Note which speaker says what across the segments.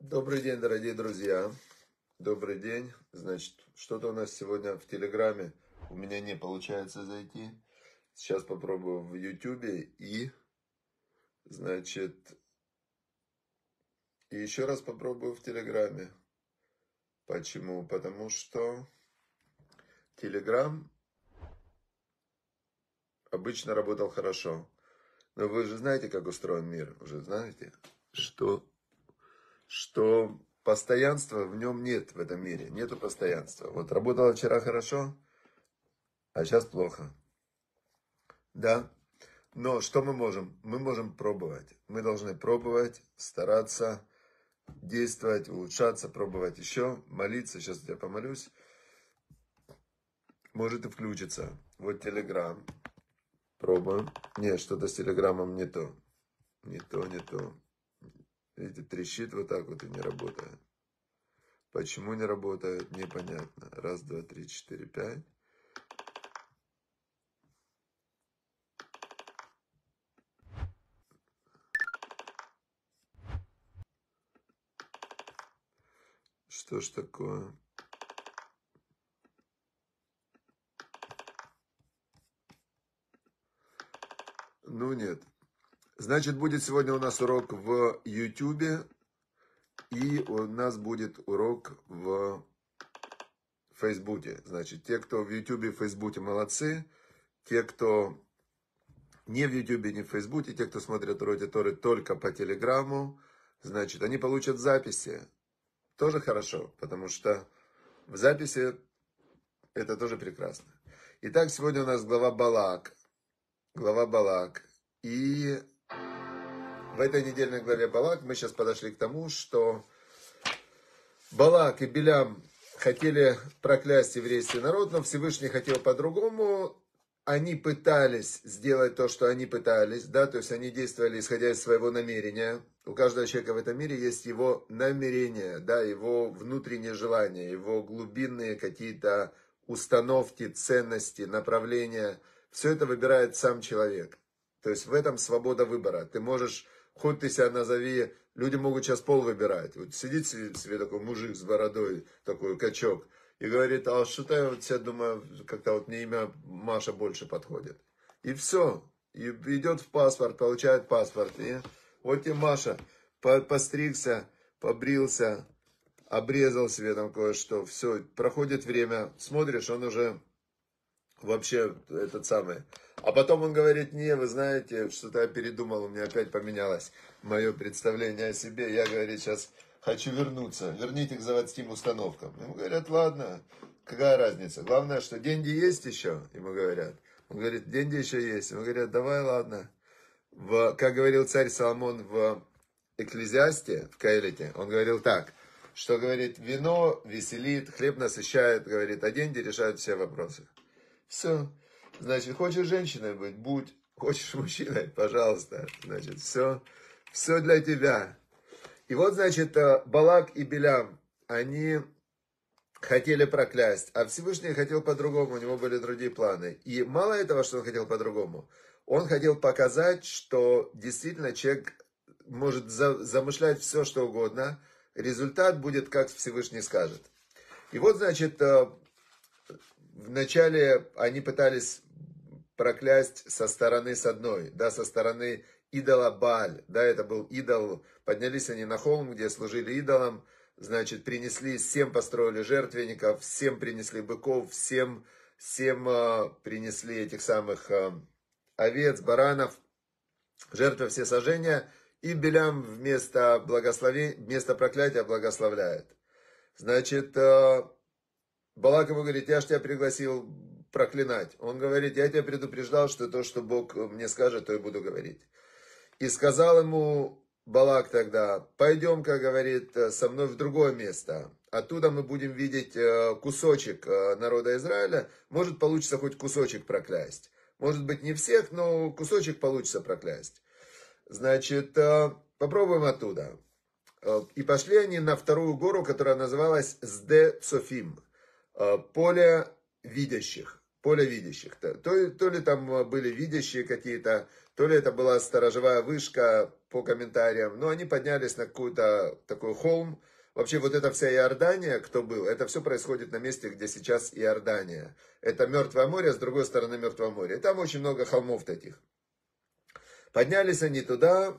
Speaker 1: Добрый день, дорогие друзья. Добрый день. Значит, что-то у нас сегодня в Телеграме. У меня не получается зайти. Сейчас попробую в Ютубе и, значит, и еще раз попробую в Телеграме. Почему? Потому что Телеграм обычно работал хорошо. Но вы же знаете, как устроен мир, уже знаете, что, что постоянства в нем нет в этом мире, нету постоянства. Вот работало вчера хорошо, а сейчас плохо. Да, но что мы можем? Мы можем пробовать. Мы должны пробовать, стараться, действовать, улучшаться, пробовать еще, молиться. Сейчас я помолюсь. Может и включится. Вот Телеграм. Пробуем. Нет, что-то с телеграммом не то. Не то, не то. Видите, трещит вот так вот и не работает. Почему не работает, непонятно. Раз, два, три, четыре, пять. Что ж такое? Ну нет. Значит, будет сегодня у нас урок в YouTube. И у нас будет урок в Фейсбуке. Значит, те, кто в YouTube и Фейсбуке, молодцы. Те, кто не в YouTube, не в Фейсбуке, те, кто смотрят уроки Торы только по Телеграмму, значит, они получат записи. Тоже хорошо, потому что в записи это тоже прекрасно. Итак, сегодня у нас глава Балак глава Балак. И в этой недельной главе Балак мы сейчас подошли к тому, что Балак и Белям хотели проклясть еврейский народ, но Всевышний хотел по-другому. Они пытались сделать то, что они пытались, да, то есть они действовали исходя из своего намерения. У каждого человека в этом мире есть его намерение, да, его внутреннее желание, его глубинные какие-то установки, ценности, направления – все это выбирает сам человек. То есть в этом свобода выбора. Ты можешь, хоть ты себя назови, люди могут сейчас пол выбирать. Вот сидит себе, такой мужик с бородой, такой качок, и говорит, а что-то я вот себя думаю, как-то вот мне имя Маша больше подходит. И все. И идет в паспорт, получает паспорт. И вот тебе Маша, постригся, побрился, обрезал себе там кое-что. Все, проходит время, смотришь, он уже вообще этот самый. А потом он говорит, не, вы знаете, что-то я передумал, у меня опять поменялось мое представление о себе. Я, говорит, сейчас хочу вернуться, верните к заводским установкам. Ему говорят, ладно, какая разница. Главное, что деньги есть еще, ему говорят. Он говорит, деньги еще есть. Ему говорят, давай, ладно. В, как говорил царь Соломон в Экклезиасте, в Каэлите, он говорил так, что, говорит, вино веселит, хлеб насыщает, говорит, а деньги решают все вопросы. Все. Значит, хочешь женщиной быть, будь. Хочешь мужчиной, пожалуйста. Значит, все. Все для тебя. И вот, значит, э, Балак и Белям, они хотели проклясть, а Всевышний хотел по-другому, у него были другие планы. И мало этого, что он хотел по-другому, он хотел показать, что действительно человек может замышлять все, что угодно, результат будет, как Всевышний скажет. И вот, значит, э, вначале они пытались проклясть со стороны с одной, да, со стороны идола Баль, да, это был идол, поднялись они на холм, где служили идолам, значит, принесли, всем построили жертвенников, всем принесли быков, всем, всем э, принесли этих самых э, овец, баранов, жертвы все сожжения, и Белям вместо, благослови, вместо проклятия благословляет. Значит, э, Балак ему говорит, я ж тебя пригласил проклинать. Он говорит, я тебя предупреждал, что то, что Бог мне скажет, то и буду говорить. И сказал ему Балак тогда, пойдем, как говорит, со мной в другое место. Оттуда мы будем видеть э, кусочек э, народа Израиля. Может, получится хоть кусочек проклясть. Может быть, не всех, но кусочек получится проклясть. Значит, э, попробуем оттуда. И пошли они на вторую гору, которая называлась Сде Софим. Э, поле видящих. Поле видящих. То, то ли там были видящие какие-то, то ли это была сторожевая вышка по комментариям, но они поднялись на какой-то такой холм. Вообще вот эта вся Иордания, кто был, это все происходит на месте, где сейчас Иордания. Это Мертвое море, с другой стороны Мертвое море. И там очень много холмов таких. Поднялись они туда,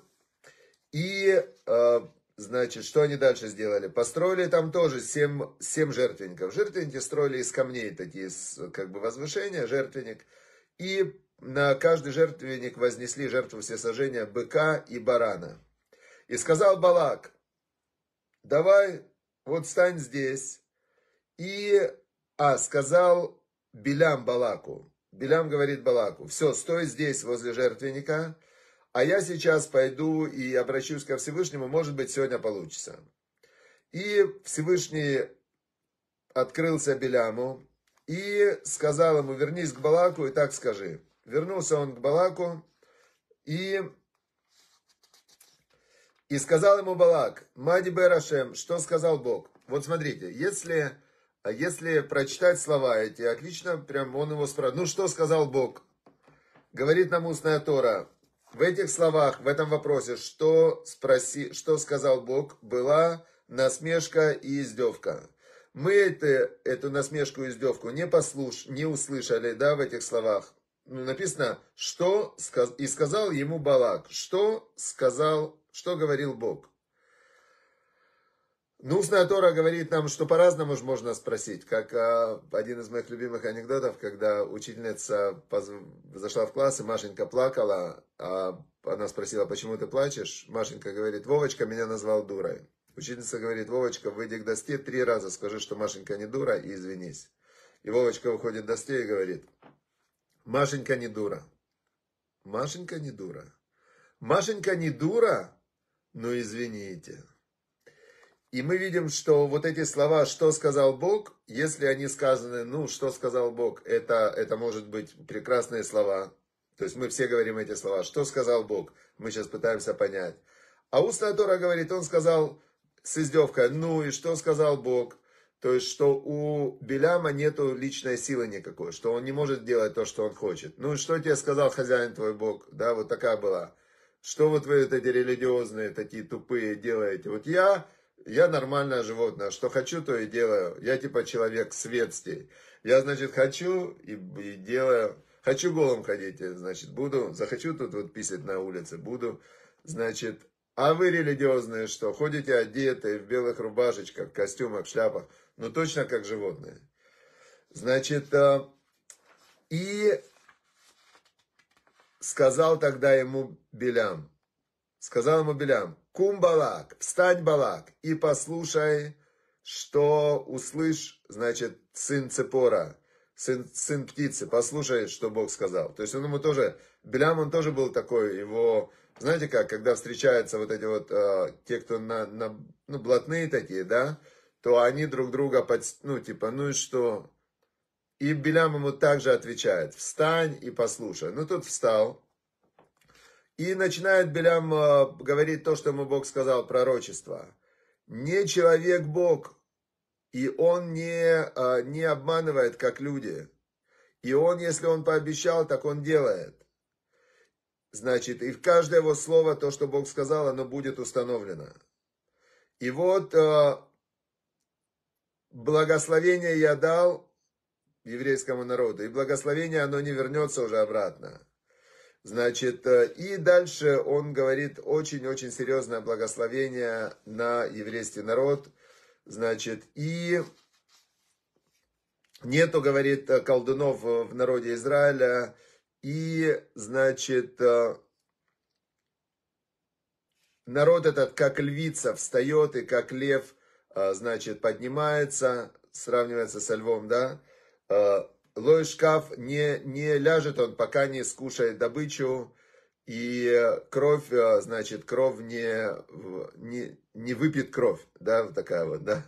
Speaker 1: и, э, значит, что они дальше сделали? Построили там тоже семь, семь жертвенников. Жертвенники строили из камней, такие, как бы возвышения, жертвенник. И на каждый жертвенник вознесли жертву всесожжения быка и барана. И сказал Балак, давай, вот стань здесь. И, а, сказал Белям Балаку, Белям говорит Балаку, все, стой здесь возле жертвенника, а я сейчас пойду и обращусь ко Всевышнему, может быть, сегодня получится. И Всевышний открылся Беляму и сказал ему, вернись к Балаку и так скажи. Вернулся он к Балаку и, и сказал ему Балак, Мади Берашем, что сказал Бог? Вот смотрите, если, если прочитать слова эти, отлично, прям он его спрашивает, ну что сказал Бог? Говорит нам устная Тора, в этих словах, в этом вопросе, что, спроси, что сказал Бог, была насмешка и издевка. Мы это, эту насмешку и издевку не, послуш, не услышали да, в этих словах. Ну, написано, что и сказал ему Балак, что сказал, что говорил Бог. Ну, устная Тора говорит нам, что по-разному же можно спросить. Как а, один из моих любимых анекдотов, когда учительница поз... зашла в класс, и Машенька плакала, а она спросила, почему ты плачешь? Машенька говорит, Вовочка меня назвал дурой. Учительница говорит, Вовочка, выйди к доске три раза, скажи, что Машенька не дура, и извинись. И Вовочка выходит к доске и говорит, Машенька не дура. Машенька не дура. Машенька не дура, но извините. И мы видим, что вот эти слова, что сказал Бог, если они сказаны, ну, что сказал Бог, это, это может быть прекрасные слова. То есть мы все говорим эти слова. Что сказал Бог? Мы сейчас пытаемся понять. А устная Тора говорит, он сказал с издевкой, ну и что сказал Бог? То есть, что у Беляма нету личной силы никакой, что он не может делать то, что он хочет. Ну, что тебе сказал хозяин твой Бог? Да, вот такая была. Что вот вы вот эти религиозные, такие тупые делаете? Вот я я нормальное животное. Что хочу, то и делаю. Я типа человек светский. Я, значит, хочу и, и делаю. Хочу голым ходить, значит, буду. Захочу тут вот писать на улице, буду. Значит, а вы религиозные что? Ходите одетые в белых рубашечках, костюмах, шляпах. Ну, точно как животные. Значит, э, и сказал тогда ему Белям. Сказал ему Белям, кум Балак, встань Балак и послушай, что услышь, значит, сын Цепора, сын, сын птицы, послушай, что Бог сказал. То есть он ему тоже, Белям он тоже был такой, его, знаете как, когда встречаются вот эти вот, э, те, кто на, на, ну, блатные такие, да, то они друг друга, под, ну, типа, ну и что? И Белям ему также отвечает, встань и послушай. Ну, тут встал, и начинает Белям э, говорить то, что ему Бог сказал, пророчество. Не человек Бог, и он не, э, не обманывает, как люди. И он, если он пообещал, так он делает. Значит, и в каждое его слово, то, что Бог сказал, оно будет установлено. И вот э, благословение я дал еврейскому народу, и благословение оно не вернется уже обратно. Значит, э, и дальше он говорит очень-очень серьезное благословение на еврейский народ. Значит, и нету, говорит, колдунов в народе Израиля. И, значит, э, народ этот, как львица, встает и как лев, э, значит, поднимается, сравнивается со львом, да, Лой шкаф не, не ляжет он, пока не скушает добычу, и кровь, э, значит, кровь не, не, не выпьет кровь, да, вот такая вот, да.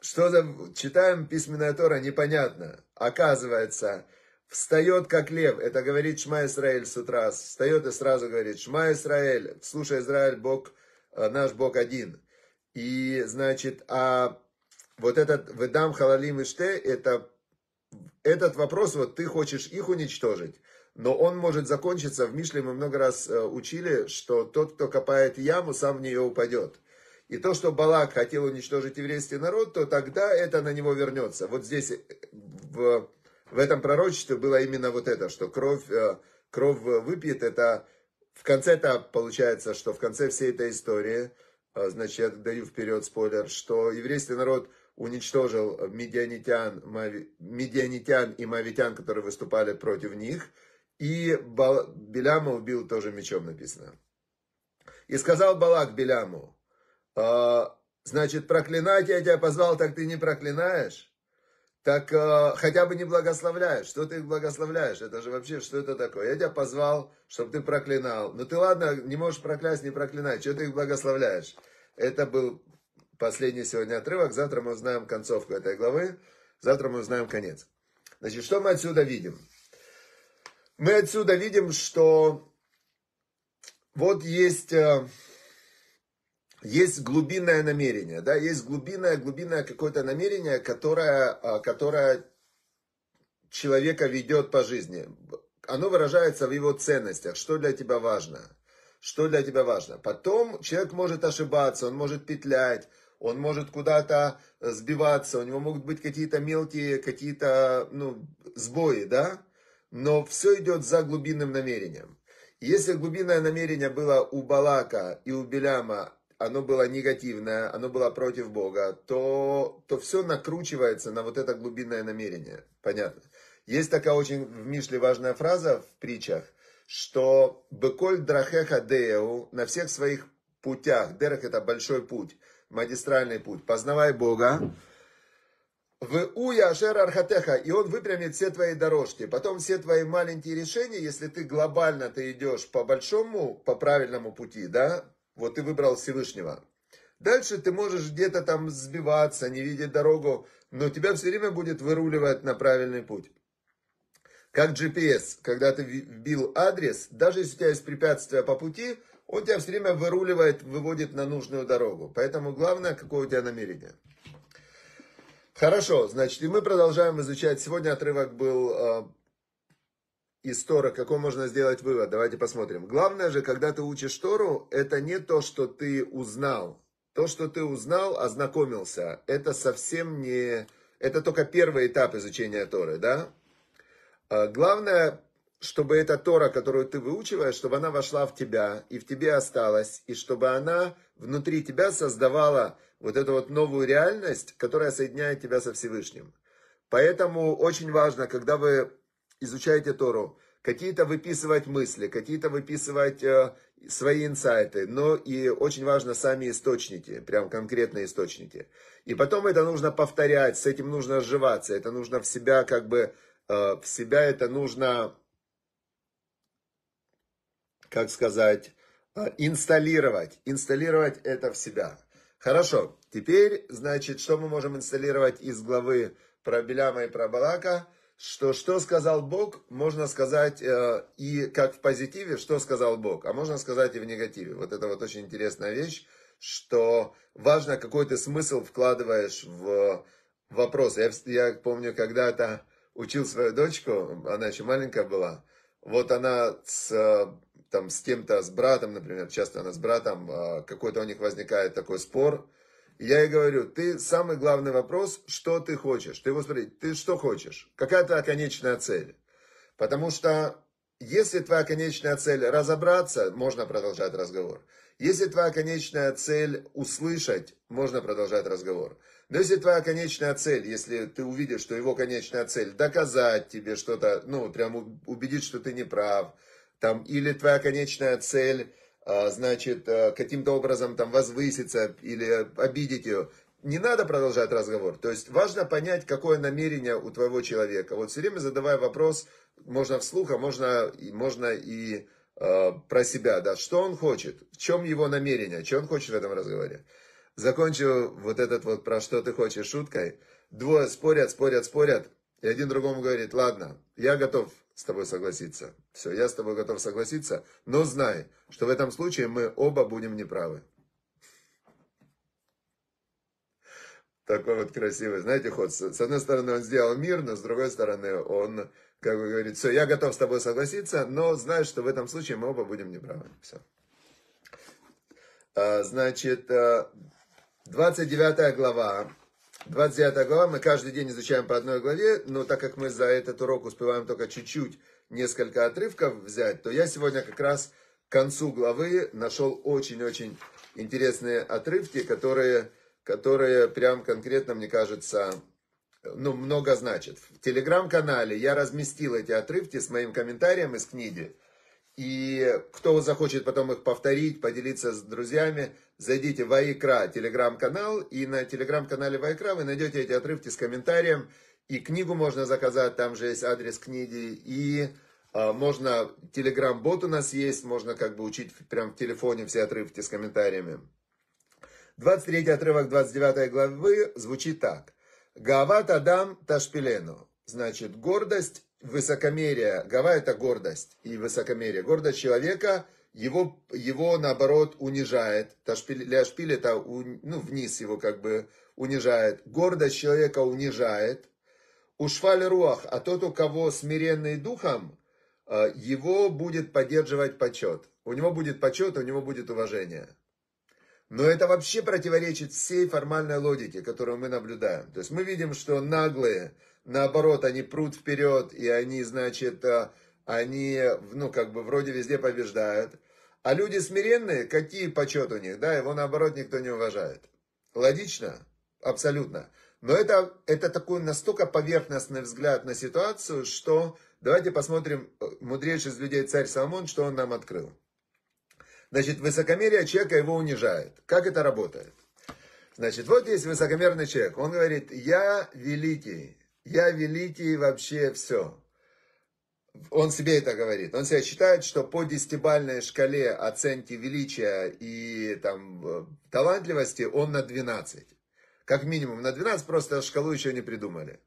Speaker 1: Что за, читаем письменная Тора, непонятно. Оказывается, встает как лев, это говорит Шма Исраэль с утра, встает и сразу говорит, Шма Исраэль, слушай, Израиль, Бог, э, наш Бог один. И, значит, а вот этот «Ведам халалим иште» это этот вопрос, вот ты хочешь их уничтожить, но он может закончиться, в Мишле мы много раз э, учили, что тот, кто копает яму, сам в нее упадет. И то, что Балак хотел уничтожить еврейский народ, то тогда это на него вернется. Вот здесь э, в, в этом пророчестве было именно вот это, что кровь, э, кровь выпьет, это в конце-то получается, что в конце всей этой истории, значит, я даю вперед спойлер, что еврейский народ уничтожил медианитян, медианитян и мавитян, которые выступали против них – и Беляма убил тоже мечом написано. И сказал Балак Беляму, «А, значит, проклинать я тебя позвал, так ты не проклинаешь? Так а, хотя бы не благословляешь. Что ты их благословляешь? Это же вообще, что это такое? Я тебя позвал, чтобы ты проклинал. Ну ты ладно, не можешь проклясть, не проклинай. Что ты их благословляешь? Это был последний сегодня отрывок. Завтра мы узнаем концовку этой главы. Завтра мы узнаем конец. Значит, что мы отсюда видим? мы отсюда видим, что вот есть, э, есть глубинное намерение, да, есть глубинное, глубинное какое-то намерение, которое, э, которое человека ведет по жизни. Оно выражается в его ценностях, что для тебя важно, что для тебя важно. Потом человек может ошибаться, он может петлять, он может куда-то сбиваться, у него могут быть какие-то мелкие, какие-то, ну, сбои, да, но все идет за глубинным намерением. Если глубинное намерение было у Балака и у Беляма, оно было негативное, оно было против Бога, то, то все накручивается на вот это глубинное намерение. Понятно? Есть такая очень в Мишле важная фраза в притчах, что «Беколь драхеха деу» на всех своих путях, дерах это большой путь, магистральный путь, познавай Бога, в уя ашер архатеха, и он выпрямит все твои дорожки. Потом все твои маленькие решения, если ты глобально ты идешь по большому, по правильному пути, да, вот ты выбрал Всевышнего. Дальше ты можешь где-то там сбиваться, не видеть дорогу, но тебя все время будет выруливать на правильный путь. Как GPS, когда ты вбил адрес, даже если у тебя есть препятствия по пути, он тебя все время выруливает, выводит на нужную дорогу. Поэтому главное, какое у тебя намерение. Хорошо, значит, и мы продолжаем изучать. Сегодня отрывок был э, из Тора, какой можно сделать вывод. Давайте посмотрим. Главное же, когда ты учишь Тору, это не то, что ты узнал. То, что ты узнал, ознакомился, это совсем не... Это только первый этап изучения Торы, да? А главное, чтобы эта Тора, которую ты выучиваешь, чтобы она вошла в тебя и в тебе осталась, и чтобы она внутри тебя создавала вот эту вот новую реальность, которая соединяет тебя со Всевышним. Поэтому очень важно, когда вы изучаете Тору, какие-то выписывать мысли, какие-то выписывать э, свои инсайты, но и очень важно сами источники, прям конкретные источники. И потом это нужно повторять, с этим нужно сживаться, это нужно в себя как бы, э, в себя это нужно, как сказать, э, инсталлировать, инсталлировать это в себя. Хорошо, теперь, значит, что мы можем инсталлировать из главы про Беляма и про Балака? Что, что сказал Бог, можно сказать э, и как в позитиве, что сказал Бог, а можно сказать и в негативе. Вот это вот очень интересная вещь, что важно, какой ты смысл вкладываешь в вопрос. Я, я помню, когда-то учил свою дочку, она еще маленькая была, вот она с там с кем-то, с братом, например, часто она с братом, а, какой-то у них возникает такой спор. я ей говорю, ты самый главный вопрос, что ты хочешь. Ты его смотри, ты что хочешь? Какая твоя конечная цель? Потому что если твоя конечная цель разобраться, можно продолжать разговор. Если твоя конечная цель услышать, можно продолжать разговор. Но если твоя конечная цель, если ты увидишь, что его конечная цель доказать тебе что-то, ну, прям убедить, что ты не прав, там, или твоя конечная цель, а, значит, а, каким-то образом там возвыситься или обидеть ее, не надо продолжать разговор. То есть важно понять, какое намерение у твоего человека. Вот все время задавая вопрос, можно вслух, а можно, можно и э, про себя, да, что он хочет, в чем его намерение, что он хочет в этом разговоре. Закончу вот этот вот про что ты хочешь шуткой. Двое спорят, спорят, спорят, и один другому говорит, ладно, я готов с тобой согласиться. Все, я с тобой готов согласиться, но знай, что в этом случае мы оба будем неправы. Такой вот красивый, знаете, ход. С одной стороны, он сделал мир, но с другой стороны, он как бы говорит, все, я готов с тобой согласиться, но знаю, что в этом случае мы оба будем неправы. Все. А, значит, 29 а, глава. 29 глава, мы каждый день изучаем по одной главе, но так как мы за этот урок успеваем только чуть-чуть, несколько отрывков взять, то я сегодня как раз к концу главы нашел очень-очень интересные отрывки, которые, которые прям конкретно, мне кажется, ну, много значит. В телеграм-канале я разместил эти отрывки с моим комментарием из книги. И кто захочет потом их повторить, поделиться с друзьями, зайдите в Айкра телеграм-канал, и на телеграм-канале Вайкра вы найдете эти отрывки с комментарием, и книгу можно заказать, там же есть адрес книги, и а, можно, телеграм-бот у нас есть, можно как бы учить прямо в телефоне все отрывки с комментариями. 23 отрывок 29 главы звучит так. Гават Адам Ташпилену. Значит, гордость, высокомерие. Гава это гордость и высокомерие. Гордость человека его, его наоборот унижает. Ташпиль, ляшпиль это ну, вниз его как бы унижает. Гордость человека унижает. Ушфаль руах, а тот, у кого смиренный духом, э, его будет поддерживать почет. У него будет почет, у него будет уважение. Но это вообще противоречит всей формальной логике, которую мы наблюдаем. То есть мы видим, что наглые, наоборот, они прут вперед, и они, значит, э, они, ну, как бы вроде везде побеждают. А люди смиренные, какие почет у них, да, его наоборот никто не уважает. Логично? Абсолютно. Но это, это такой настолько поверхностный взгляд на ситуацию, что давайте посмотрим, э, мудрейший из людей царь Соломон, что он нам открыл. Значит, высокомерие человека его унижает. Как это работает? Значит, вот есть высокомерный человек. Он говорит, я великий, я великий вообще все. Он себе это говорит. Он себя считает, что по десятибальной шкале оценки величия и там, талантливости он на 12. Как минимум на 12, просто шкалу еще не придумали.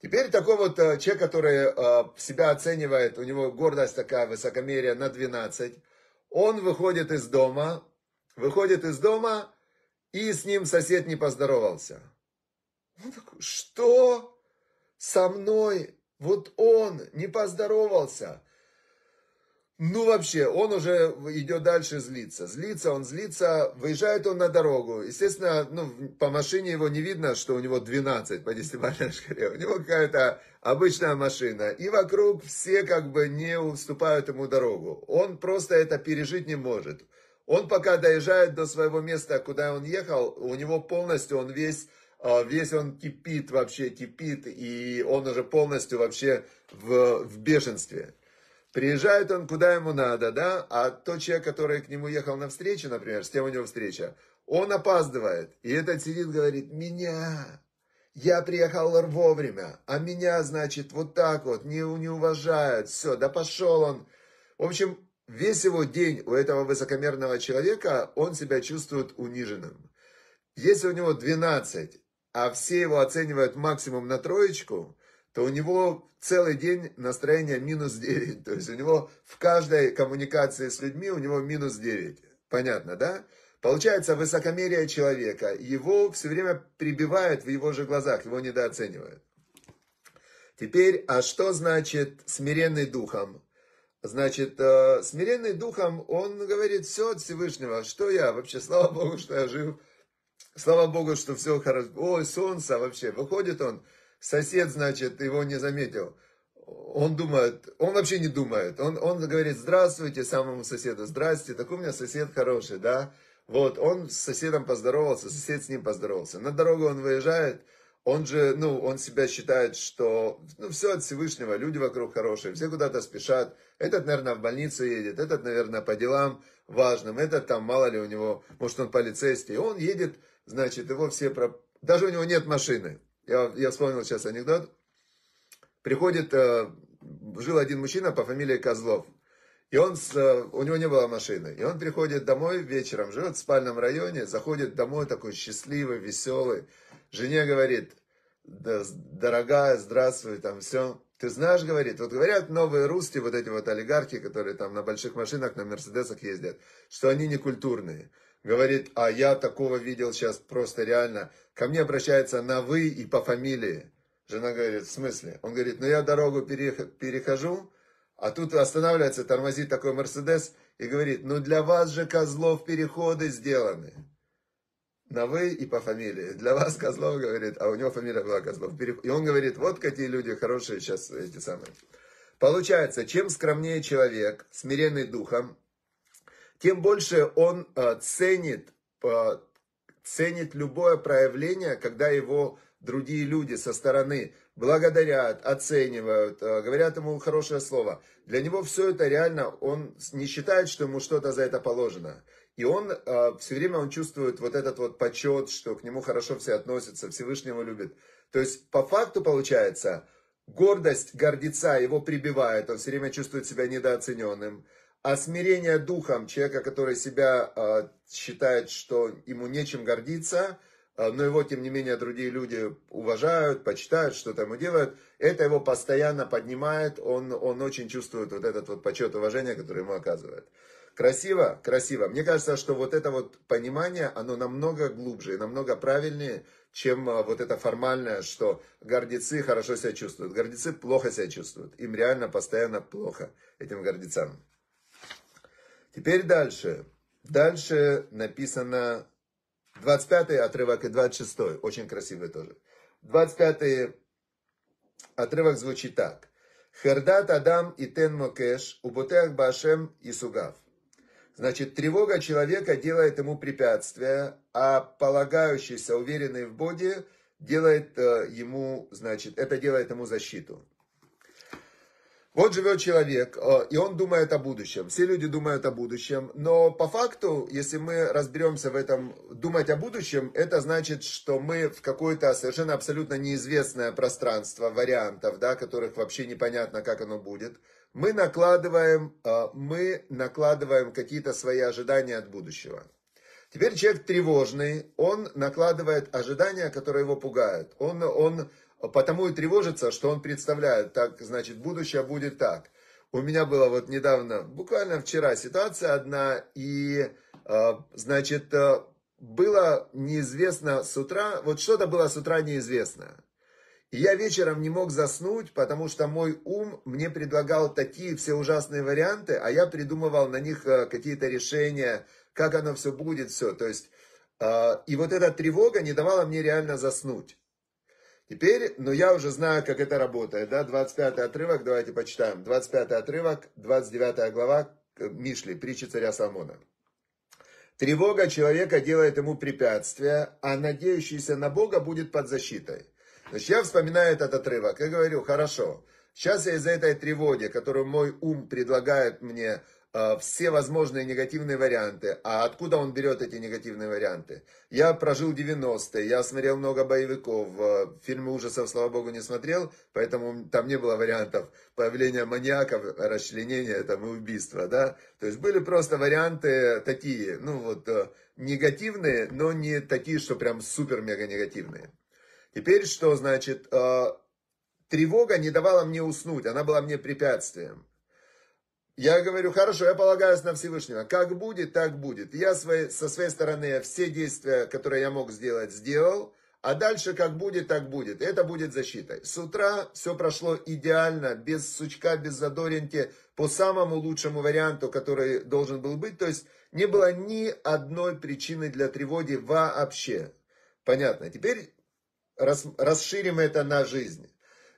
Speaker 1: Теперь такой вот э, человек, который э, себя оценивает, у него гордость такая, высокомерие на 12, он выходит из дома, выходит из дома, и с ним сосед не поздоровался. Он такой, что? Со мной? Вот он не поздоровался. Ну, вообще, он уже идет дальше злиться. Злится, он злится, выезжает он на дорогу. Естественно, ну, по машине его не видно, что у него 12 по десятибалльной шкале. У него какая-то обычная машина. И вокруг все как бы не уступают ему дорогу. Он просто это пережить не может. Он пока доезжает до своего места, куда он ехал, у него полностью он весь а, весь он кипит вообще, кипит, и он уже полностью вообще в, в бешенстве. Приезжает он куда ему надо, да, а тот человек, который к нему ехал на встречу, например, с тем у него встреча, он опаздывает. И этот сидит, говорит, меня, я приехал вовремя, а меня, значит, вот так вот, не, не уважают, все, да пошел он. В общем, весь его день у этого высокомерного человека, он себя чувствует униженным. Если у него 12, а все его оценивают максимум на троечку, то у него целый день настроение минус 9. То есть у него в каждой коммуникации с людьми у него минус 9. Понятно, да? Получается, высокомерие человека, его все время прибивают в его же глазах, его недооценивают. Теперь, а что значит смиренный духом? Значит, э, смиренный духом, он говорит, все от Всевышнего, что я вообще, слава Богу, что я жив, слава Богу, что все хорошо, ой, солнце вообще, выходит он, Сосед, значит, его не заметил. Он думает, он вообще не думает. Он, он говорит, здравствуйте самому соседу, здрасте, такой у меня сосед хороший, да. Вот, он с соседом поздоровался, сосед с ним поздоровался. На дорогу он выезжает, он же, ну, он себя считает, что, ну, все от Всевышнего, люди вокруг хорошие, все куда-то спешат. Этот, наверное, в больницу едет, этот, наверное, по делам важным, этот там, мало ли у него, может, он полицейский. Он едет, значит, его все, про... даже у него нет машины. Я, я вспомнил сейчас анекдот. Приходит, э, жил один мужчина по фамилии Козлов. И он, с, э, у него не было машины. И он приходит домой вечером, живет в спальном районе, заходит домой такой счастливый, веселый. Жене говорит, дорогая, здравствуй, там все. Ты знаешь, говорит, вот говорят новые русские, вот эти вот олигархи, которые там на больших машинах, на Мерседесах ездят, что они не культурные. Говорит, а я такого видел сейчас просто реально. Ко мне обращается на «вы» и по фамилии. Жена говорит, в смысле? Он говорит, ну я дорогу перехожу, а тут останавливается, тормозит такой Мерседес и говорит, ну для вас же козлов переходы сделаны. На вы и по фамилии. Для вас Козлов, говорит, а у него фамилия была Козлов. И он говорит, вот какие люди хорошие сейчас эти самые. Получается, чем скромнее человек, смиренный духом, тем больше он э, ценит, э, ценит любое проявление, когда его другие люди со стороны благодарят, оценивают, э, говорят ему хорошее слово. Для него все это реально, он не считает, что ему что-то за это положено. И он э, все время он чувствует вот этот вот почет, что к нему хорошо все относятся, Всевышнего любит. То есть по факту получается, гордость гордеца его прибивает, он все время чувствует себя недооцененным. А смирение духом человека, который себя э, считает, что ему нечем гордиться – а, но его, тем не менее, другие люди уважают, почитают, что-то ему делают, это его постоянно поднимает, он, он очень чувствует вот этот вот почет, уважение, которое ему оказывает. Красиво, красиво. Мне кажется, что вот это вот понимание, оно намного глубже и намного правильнее, чем а, вот это формальное, что гордецы хорошо себя чувствуют. Гордецы плохо себя чувствуют. Им реально постоянно плохо, этим гордецам. Теперь дальше. Дальше написано 25 отрывок и 26, очень красивый тоже. 25 отрывок звучит так. Хердат Адам и Тен Мокеш, Уботех Башем и Сугав. Значит, тревога человека делает ему препятствие, а полагающийся, уверенный в Боге, делает э, ему, значит, это делает ему защиту. Вот живет человек, э, и он думает о будущем. Все люди думают о будущем. Но по факту, если мы разберемся в этом, думать о будущем, это значит, что мы в какое-то совершенно абсолютно неизвестное пространство вариантов, да, которых вообще непонятно, как оно будет. Мы накладываем, э, мы накладываем какие-то свои ожидания от будущего. Теперь человек тревожный, он накладывает ожидания, которые его пугают. Он, он потому и тревожится, что он представляет, так, значит, будущее будет так. У меня была вот недавно, буквально вчера ситуация одна, и, а, значит, а, было неизвестно с утра, вот что-то было с утра неизвестно. И я вечером не мог заснуть, потому что мой ум мне предлагал такие все ужасные варианты, а я придумывал на них а, какие-то решения, как оно все будет, все. То есть, и вот эта тревога не давала мне реально заснуть. Теперь, но я уже знаю, как это работает, да, 25 отрывок, давайте почитаем. 25 отрывок, 29 глава Мишли, притчи царя Соломона. Тревога человека делает ему препятствие, а надеющийся на Бога будет под защитой. Значит, я вспоминаю этот отрывок и говорю, хорошо, сейчас я из-за этой тревоги, которую мой ум предлагает мне Э, все возможные негативные варианты. А откуда он берет эти негативные варианты? Я прожил 90-е, я смотрел много боевиков, э, фильмы ужасов, слава богу, не смотрел, поэтому там не было вариантов появления маньяков, расчленения там, и убийства, да. То есть были просто варианты такие, ну вот, э, негативные, но не такие, что прям супер-мега негативные. Теперь что значит? Тревога не давала мне уснуть, она была мне препятствием. Я говорю, хорошо, я полагаюсь на Всевышнего. Как будет, так будет. Я свои, со своей стороны все действия, которые я мог сделать, сделал. А дальше как будет, так будет. Это будет защитой. С утра все прошло идеально, без сучка, без задоринки, по самому лучшему варианту, который должен был быть. То есть не было ни одной причины для тревоги вообще. Понятно. Теперь рас, расширим это на жизнь.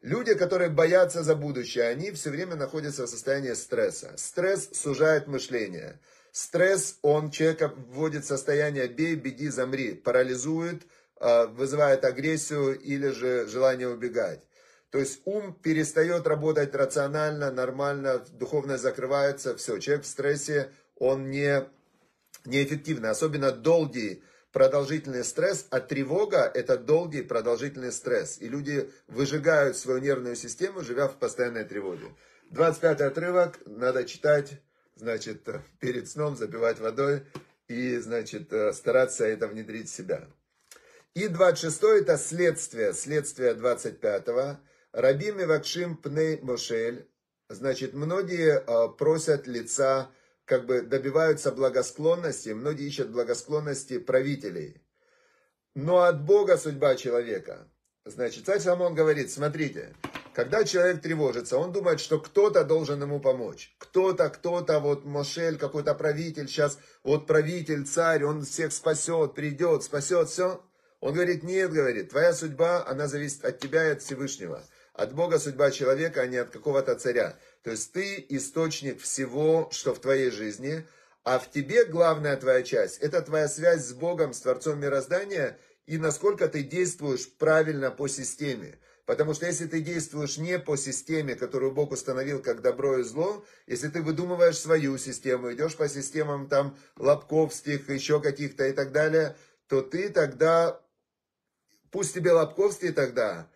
Speaker 1: Люди, которые боятся за будущее, они все время находятся в состоянии стресса. Стресс сужает мышление. Стресс, он человека вводит в состояние «бей, беги, замри», парализует, а, вызывает агрессию или же желание убегать. То есть ум перестает работать рационально, нормально, духовно закрывается, все. Человек в стрессе, он не, неэффективный, особенно долгий продолжительный стресс, а тревога – это долгий продолжительный стресс. И люди выжигают свою нервную систему, живя в постоянной тревоге. 25 отрывок надо читать, значит, перед сном запивать водой и, значит, стараться это внедрить в себя. И 26 это следствие, следствие 25-го. Рабим Вакшим Пней Мошель. Значит, многие а, просят лица как бы добиваются благосклонности, многие ищут благосклонности правителей. Но от Бога судьба человека. Значит, царь Соломон говорит, смотрите, когда человек тревожится, он думает, что кто-то должен ему помочь. Кто-то, кто-то, вот Мошель, какой-то правитель, сейчас вот правитель, царь, он всех спасет, придет, спасет, все. Он говорит, нет, говорит, твоя судьба, она зависит от тебя и от Всевышнего. От Бога судьба человека, а не от какого-то царя. То есть ты источник всего, что в твоей жизни, а в тебе главная твоя часть, это твоя связь с Богом, с Творцом мироздания, и насколько ты действуешь правильно по системе. Потому что если ты действуешь не по системе, которую Бог установил как добро и зло, если ты выдумываешь свою систему, идешь по системам там Лобковских, еще каких-то и так далее, то ты тогда, пусть тебе Лобковский тогда,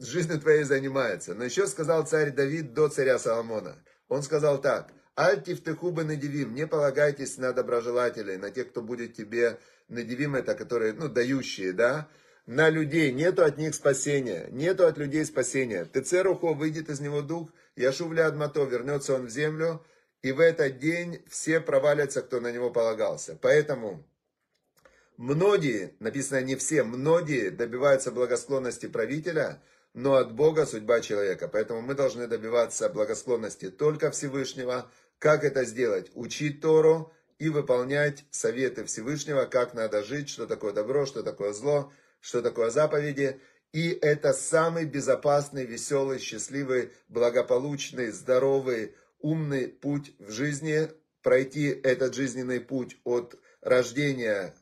Speaker 1: с жизнью твоей занимается. Но еще сказал царь Давид до царя Соломона. Он сказал так, «Альтив ты хубы надевим, не полагайтесь на доброжелателей, на тех, кто будет тебе надевим, это которые, ну, дающие, да, на людей, нету от них спасения, нету от людей спасения. Тецерухо, выйдет из него дух, Яшувля Адмато, вернется он в землю, и в этот день все провалятся, кто на него полагался. Поэтому многие, написано не все, многие добиваются благосклонности правителя, но от Бога судьба человека. Поэтому мы должны добиваться благосклонности только Всевышнего. Как это сделать? Учить Тору и выполнять советы Всевышнего, как надо жить, что такое добро, что такое зло, что такое заповеди. И это самый безопасный, веселый, счастливый, благополучный, здоровый, умный путь в жизни. Пройти этот жизненный путь от рождения,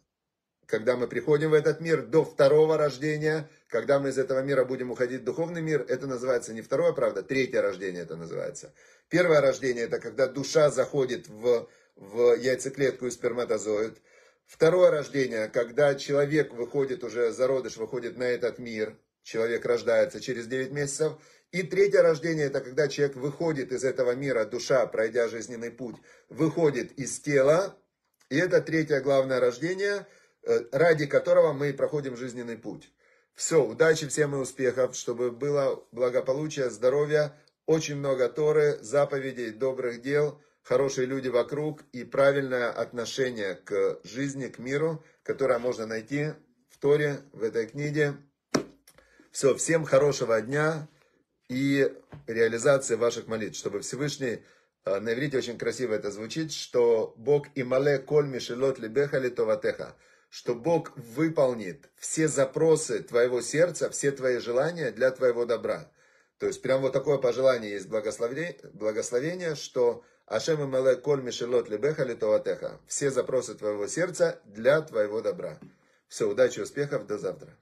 Speaker 1: когда мы приходим в этот мир, до второго рождения, когда мы из этого мира будем уходить в духовный мир, это называется не второе, правда, третье рождение это называется. Первое рождение это когда душа заходит в, в яйцеклетку и сперматозоид. Второе рождение, когда человек выходит уже, зародыш выходит на этот мир, человек рождается через 9 месяцев. И третье рождение, это когда человек выходит из этого мира, душа, пройдя жизненный путь, выходит из тела. И это третье главное рождение, ради которого мы проходим жизненный путь. Все, удачи всем и успехов, чтобы было благополучие, здоровье, очень много Торы, заповедей, добрых дел – хорошие люди вокруг и правильное отношение к жизни, к миру, которое можно найти в Торе, в этой книге. Все, всем хорошего дня и реализации ваших молитв, чтобы Всевышний, э, на иврите очень красиво это звучит, что Бог имале коль мишелот либеха литоватеха, что Бог выполнит все запросы твоего сердца, все твои желания для твоего добра. То есть прям вот такое пожелание есть благословение, благословение что Ашем имале коль мишелот либеха литоватеха. Все запросы твоего сердца для твоего добра. Все, удачи, успехов, до завтра.